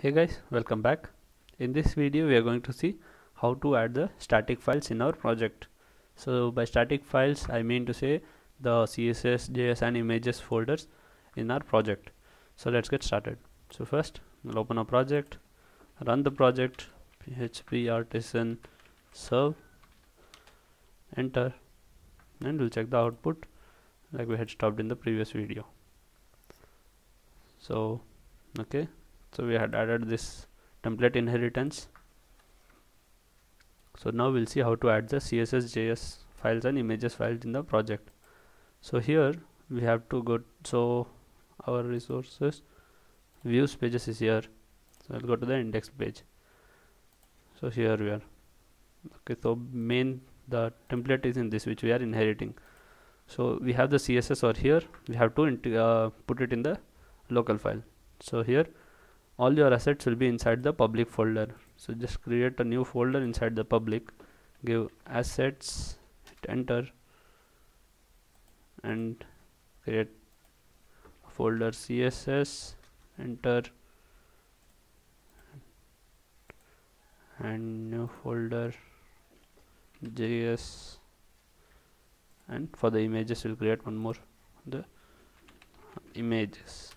hey guys welcome back. In this video we are going to see how to add the static files in our project. So by static files I mean to say the CSS JS and images folders in our project. So let's get started. So first we'll open a project run the project php artisan serve enter and we'll check the output like we had stopped in the previous video. So okay so we had added this template inheritance. So now we'll see how to add the css js files and images files in the project. So here we have to go so our resources views pages is here. So i'll go to the index page. So here we are. Okay so main the template is in this which we are inheriting. So we have the css or here we have to uh, put it in the local file. So here all your assets will be inside the public folder. So just create a new folder inside the public. Give assets hit enter and create folder. Css enter and new folder. Js and for the images we'll create one more. The images.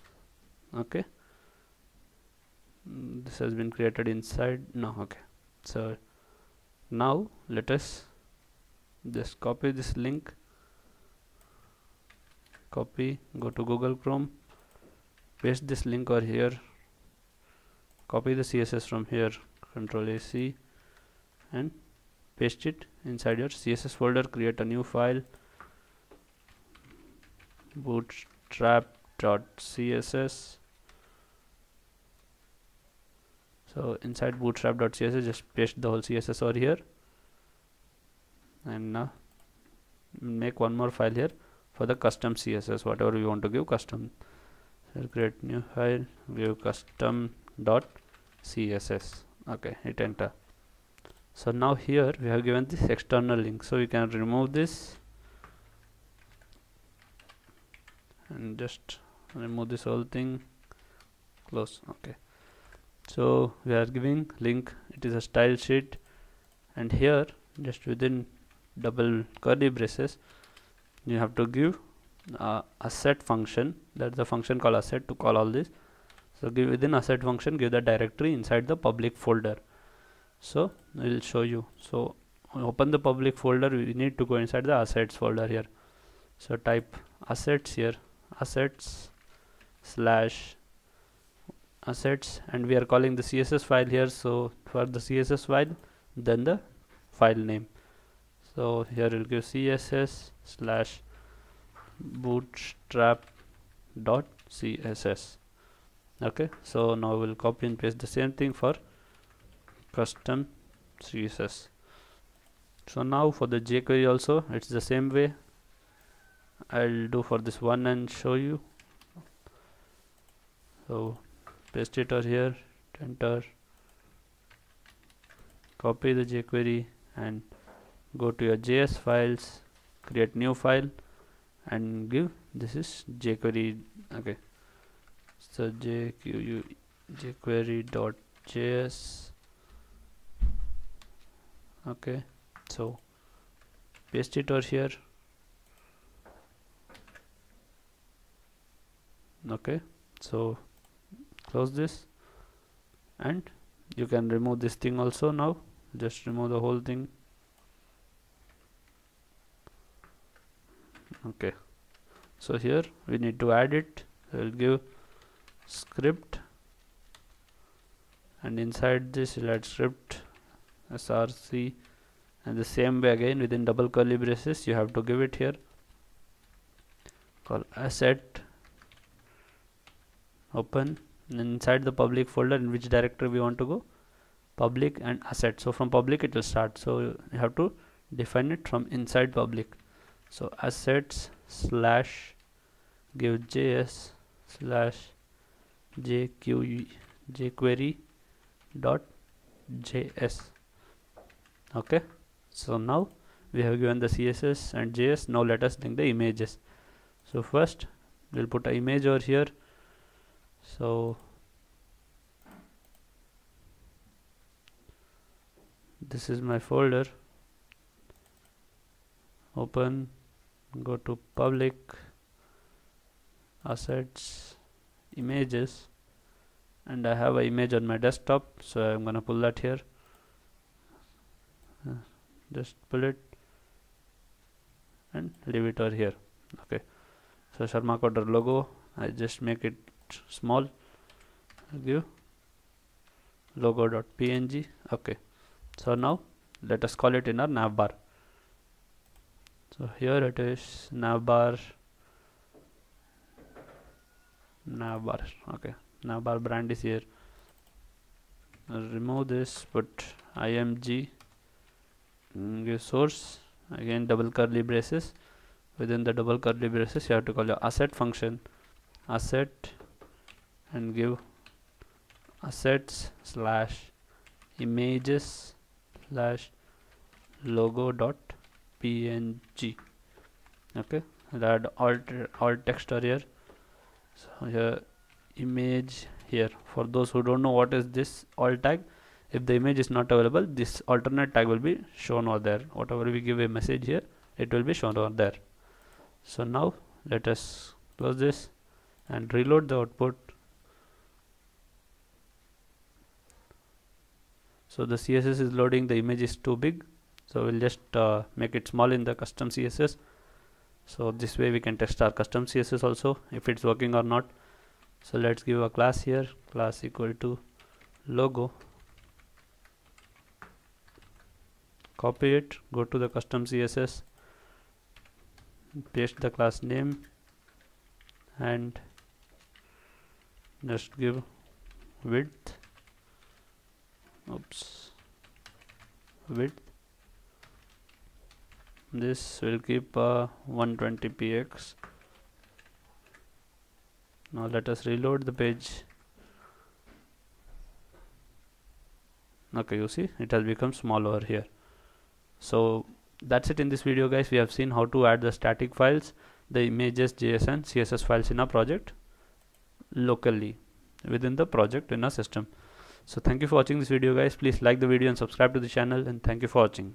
Okay Mm, this has been created inside no okay. So now let us just copy this link. Copy go to google chrome paste this link over here. Copy the css from here control ac and paste it inside your css folder create a new file. Bootstrap.css so inside bootstrap.css just paste the whole css over here. And now make one more file here for the custom css whatever we want to give custom. So create new file give custom dot css okay hit enter. So now here we have given this external link. So we can remove this and just remove this whole thing. Close. Okay so we are giving link. It is a style sheet. And here just within double curly braces you have to give uh, set function. That's the function called asset to call all this. So give within asset function give the directory inside the public folder. So I will show you. So open the public folder. We need to go inside the assets folder here. So type assets here. Assets slash assets and we are calling the css file here. So for the css file then the file name. So here we'll give css slash bootstrap dot css okay so now we'll copy and paste the same thing for custom css so now for the jquery also it's the same way. I'll do for this one and show you. So paste it over here enter copy the jquery and go to your js files create new file and give this is jquery okay. So jqu js okay so paste it over here. Okay so close this and you can remove this thing also now. Just remove the whole thing. Okay. So here we need to add it. We'll give script and inside this we'll add script src and the same way again within double curly braces you have to give it here. Call asset open inside the public folder in which directory we want to go public and asset. So from public it will start. So you have to define it from inside public. So assets slash give js slash jq jquery dot js okay? So now we have given the css and js now let us link the images. So first we'll put an image over here so this is my folder. Open go to public assets images and I have an image on my desktop so I'm gonna pull that here. Uh, just pull it and leave it over here. Okay. So Sharma Coder logo I just make it small give logo.png okay. So now let us call it in our navbar so here it is navbar navbar okay. Navbar brand is here. I'll remove this put img give source again double curly braces. Within the double curly braces you have to call your asset function. Asset and give assets slash images slash logo dot png okay? That alt alt text here. So here image here. For those who don't know what is this alt tag if the image is not available this alternate tag will be shown over there. Whatever we give a message here it will be shown over there. So now let us close this and reload the output so the css is loading the image is too big. So we'll just uh, make it small in the custom css so this way we can test our custom css also if it's working or not. So let's give a class here. Class equal to logo. Copy it. Go to the custom css paste the class name. And just give width oops. Width this will keep uh, 120 px now let us reload the page. Okay you see it has become small over here. So that's it in this video guys. We have seen how to add the static files the images JS and CSS files in a project locally within the project in a system so thank you for watching this video guys. Please like the video and subscribe to the channel and thank you for watching